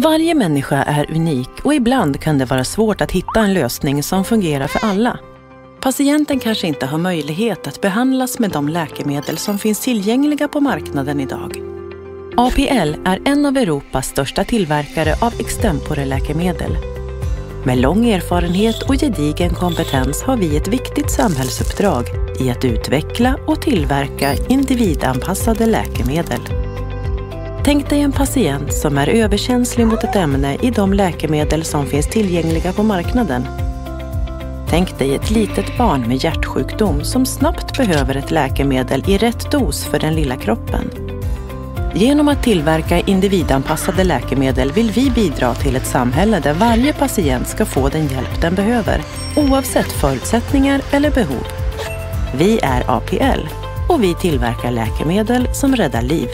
Varje människa är unik och ibland kan det vara svårt att hitta en lösning som fungerar för alla. Patienten kanske inte har möjlighet att behandlas med de läkemedel som finns tillgängliga på marknaden idag. APL är en av Europas största tillverkare av extempore-läkemedel. Med lång erfarenhet och gedigen kompetens har vi ett viktigt samhällsuppdrag i att utveckla och tillverka individanpassade läkemedel. Tänk dig en patient som är överkänslig mot ett ämne i de läkemedel som finns tillgängliga på marknaden. Tänk dig ett litet barn med hjärtsjukdom som snabbt behöver ett läkemedel i rätt dos för den lilla kroppen. Genom att tillverka individanpassade läkemedel vill vi bidra till ett samhälle där varje patient ska få den hjälp den behöver, oavsett förutsättningar eller behov. Vi är APL och vi tillverkar läkemedel som räddar liv.